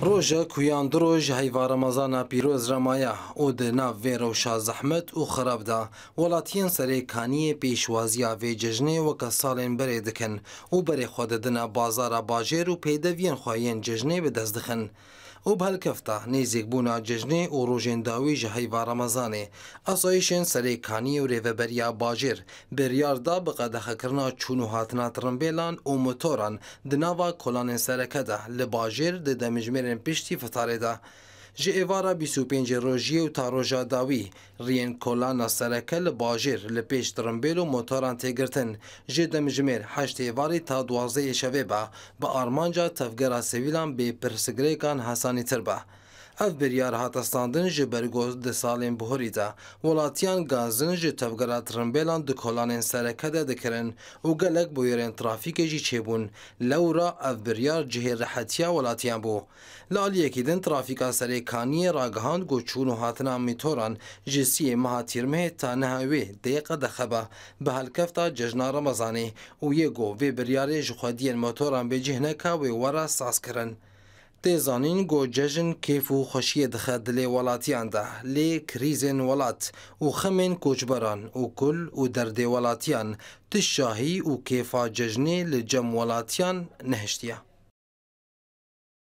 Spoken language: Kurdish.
Roja ku yan du roj heyva remezana pîroz re maye û di nav vê rewşa zehmet û xerab de welatiyên serê kaniyê pêşwaziya vê cejnê weke salên berê dikin û berê xwe didine bazara bajêr û peydeviyên xwe yên cejnê bi dest dixin. û bi hilkefta nêzîkbûna cejnê û rojên dawî ji heyva remezanê, asayîşên serê kanî û rêveberiya bajêr biryar da bi qedexekirina çûn û hatina tirimbêlan û motoran di nava kolanên sereke de li bajêr di demijmêrên piştî fitarê de ji êvara bîst û pêncê rojiyê û ta roja dawî Riyên kolana sereke li bajêr li pêş tirimbêl û motaran tê girtin. Ji demjimêr heşt êvarî ta duwazdehê şevê be, bi armanca tevgera sivîlan bê pirsgirêkan hesanîtir be. Ev biryar hate standin ji ber ku di salên buhurî de welatiyan gazin ji tevgera tirimbêlan di kolanên sereke de dikirin û gelek bûyerên trafîkê jî çêbûn. Lewra ev biryar cihê rehetiya welatiyan bû. Li aliyekî din trafîka serê Kaniyê ragihand ku çûn û hatina mîtoran ji siyê meha Tîrmehê ta niha wê dê qedexe be bi helkefta cejna Remezanê û yê ku vê biryarê ji xwediyên motoran bêcih neke wê were sazkirin. Tê zanîn ku cejn kêf û xweşiyê dixe dilê welatiyan de lê krîzên welat û xemên koçberan û kul û derdê welatiyan ti şahî û kêfa cejnê li cem welatiyan nehiştiye.